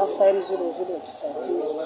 half time 0, 0 extra 2.